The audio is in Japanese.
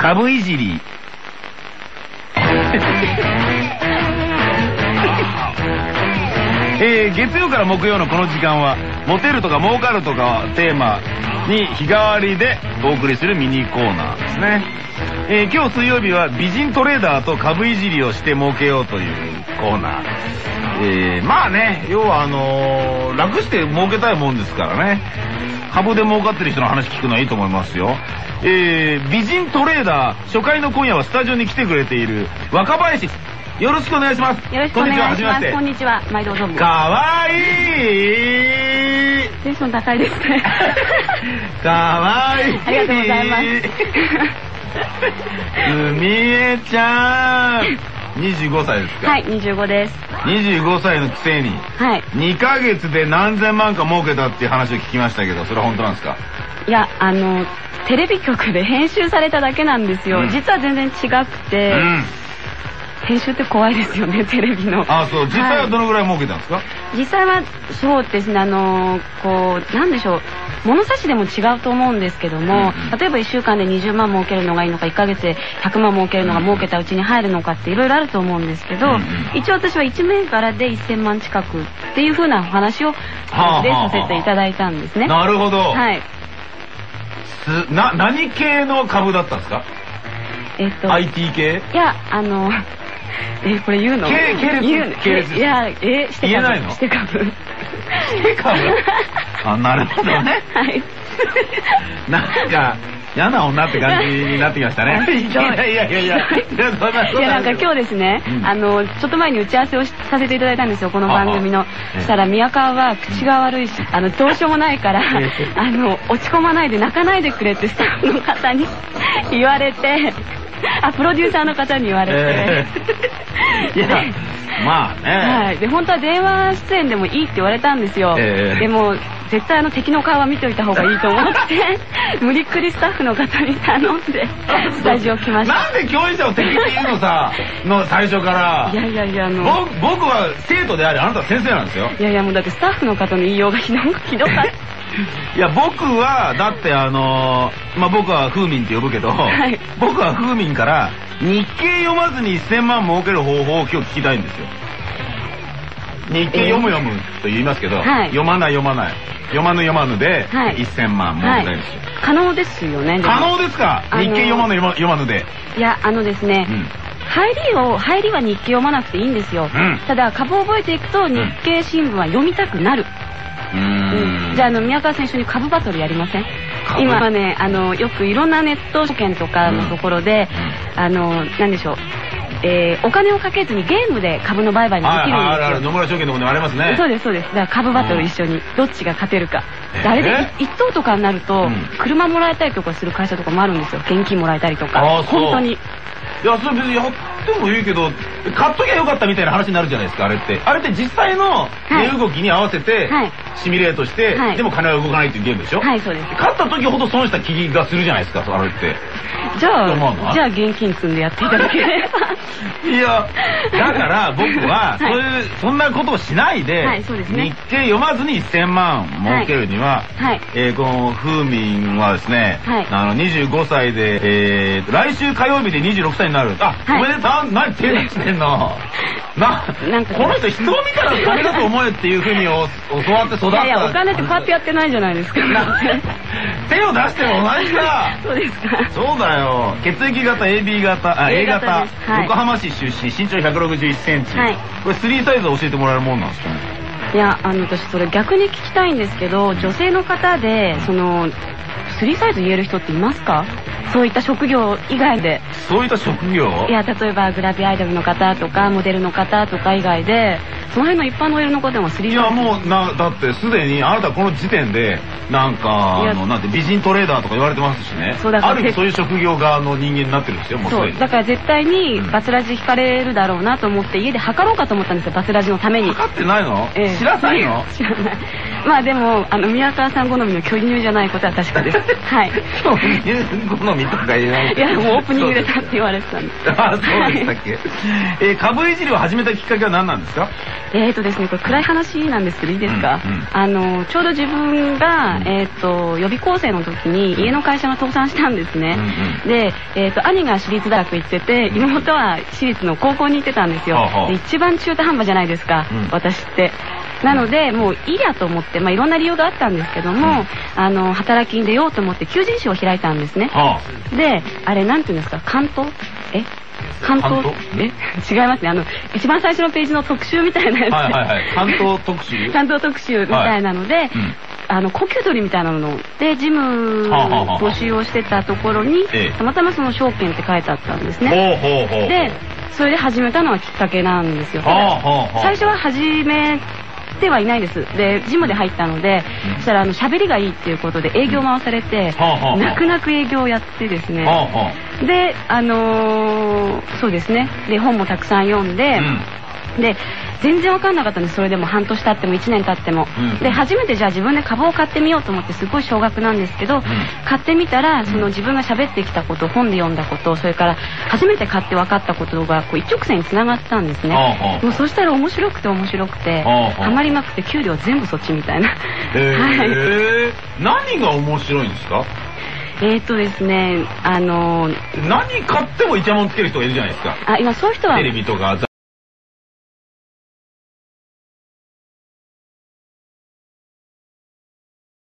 株いじり。えー、月曜から木曜のこの時間は、モテるとか儲かるとかテーマに日替わりでお送りするミニコーナーですね。えー、今日水曜日は美人トレーダーと株いじりをして儲けようというコーナー。えー、まあね、要はあのー、楽して儲けたいもんですからね。株で儲かってる人の話聞くのはいいと思いますよ。えー、美人トレーダー、初回の今夜はスタジオに来てくれている若林。よろしくお願いします。よろしくお願いします。こんにちは。毎度どうも。かわいいテンション高いですね。かわいいありがとうございます。すみえちゃん。25歳ですか？はい、25です。25歳のくせに、はい。2ヶ月で何千万か儲けたっていう話を聞きましたけど、それは本当なんですか？いや、あの、テレビ局で編集されただけなんですよ。うん、実は全然違くて、うん編集って怖いですよね テレビの。あそう実際はどのぐらい儲けたんですか、はい、実際はそうですねあのこうなんでしょう。物差しでも違うと思うんですけども、うんうん、例えば1週間で20万儲けるのがいいのか1ヶ月で100万儲けるのが儲けたうちに入るのかっていろいろあると思うんですけど、うんうん、一応私は1銘柄で1000万近くっていうふうなお話をでさせていただいたんですね。なるほど。はい。な何系の株だったんですか？えっと IT 系？いやあのえこれ言うの？系列言う系列いやえして言えないの？して株して株あなるほどね。はい。なんか嫌な女って感じになってきましたね。い。やいやいやいや。いやなんか今日ですね、あのちょっと前に打ち合わせをさせていただいたんですよこの番組の。そしたら宮川は口が悪いし、あのどうしようもないから、あの落ち込まないで泣かないでくれってスタッフの方に 言われて。あプロデューサーの方に言われて、えー、いやまあね、はい、で本当は電話出演でもいいって言われたんですよ、えー、でも絶対あの敵の顔は見といた方がいいと思って。無理くりスタッフの方に頼んでスタジオ来ました。なんで共演者を敵って言うのさの最初から。いやいやいやあの。僕は生徒でありあなたは先生なんですよ。いやいやもうだってスタッフの方の言いようがひどひどかったいや僕はだってあのまあ僕は風民って呼ぶけど、はい、僕は風民から日経読まずに1000万儲ける方法を今日聞きたいんですよ。日経読む読むと言いますけど、読まない読まない。読まぬ読まぬで1000万儲けたいんですよ、可能ですよね可能ですか？日経読まぬ読まぬで。いやあのですね、入りを入りは日経読まなくていいんですよ、ただ株を覚えていくと日経新聞は読みたくなる、うんじゃああの宮川選手に株バトルやりません？今はねあのよくいろんなネット証券とかのところで、あのなんでしょう？えー、お金をかけずにゲームで株の売買ができるんですよ。ある野村証券のもありますね。そうですそうです。だから株バトル一緒にどっちが勝てるか。あれで一等とかになると、車もらえたりとかする会社とかもあるんですよ。現金もらえたりとか。本当に。いや、それ別にやってもいいけど、買っときゃよかったみたいな話になるじゃないですか、あれって。あれって実際の値動きに合わせて、シミュレートして、でも金は動かないっていうゲームでしょ？はい、そうです。買った時ほど損した気がするじゃないですか、あれって。じゃあ、じゃあ現金積んでやっていただければ。いや、だから僕は、そういう、そんなことをしないで、日経読まずに1000万儲けるには、えこの風民はですね、あの、25歳で、え来週火曜日で26歳になる。あ、おめでとう、何手出してんのな、なんかこの人人を見たら金だと思えっていうふうに 教わって育った。いやお金ってこうやってやってないじゃないですか。手を出しても同じだ。そうですか。そうだよ。血液型 AB 型、あ A 型、横浜市出身、身長161センチ。はい、これ3サイズ教えてもらえるもんなんですかね？いやあの私それ逆に聞きたいんですけど女性の方でその3サイズ言える人っていますか？そういった職業以外で。そういった職業？いや例えばグラビアアイドルの方とかモデルの方とか以外でその辺の一般の OL の方でも3いやもうなだってすでにあなたこの時点でなんかあのなんて美人トレーダーとか言われてますしね。そうだある意味そういう職業側の人間になってるんですよもうそう。だから絶対にバツラジ引かれるだろうなと思って家で測ろうかと思ったんですよバツラジのために。測ってないの、ええ、知らないの？知らない。まあでもあの宮川さん好みの巨乳じゃないことは確かです。はい。巨乳好みとか言えないいやもうオープニングでたって言われてたんで。す あそうでしたっけ、えー、株いじりを始めたきっかけは何なんですか？えーとですねこれ暗い話なんですけどいいですか、うんうん、あのちょうど自分が、えーと、予備校生の時に家の会社が倒産したんですね、うんうん、で、えーと、兄が私立大学行ってて妹は私立の高校に行ってたんですよ、で一番中途半端じゃないですか、うん、私って。なのでもういいやと思って、まあ、いろんな理由があったんですけども、うん、あの働きに出ようと思って求人誌を開いたんですね、であれなんていうんですか関東？え？関東？え？違いますね。あの一番最初のページの特集みたいなやつ、はいはいはい、関東特集？関東特集みたいなので、はいうん、あの呼吸取りみたいなので事務募集をしてたところに、たまたまその証券って書いてあったんですね。でそれで始めたのがきっかけなんですよ。最初は始めてはいないです。でジムで入ったので、うん、そしたらあの喋りがいいっていうことで営業回されて、うん、泣く泣く営業をやってですね、であのー、そうですね。で本もたくさん読んで、うん、で全然分かんなかったんですそれでも半年経っても1年経っても、うん、で初めてじゃあ自分で株を買ってみようと思ってすごい少額なんですけど、うん、買ってみたらその自分が喋ってきたこと本で読んだことそれから初めて買って分かったことがこう一直線につながったんですね。もうそしたら面白くて面白くてハマりまくって給料全部そっちみたいな、えー、はい、何が面白いんですか？えっ、ー、とですね、あのー、何買ってもイチャモンつける人がいるじゃないですか。あ、今そういう人は。テレビとか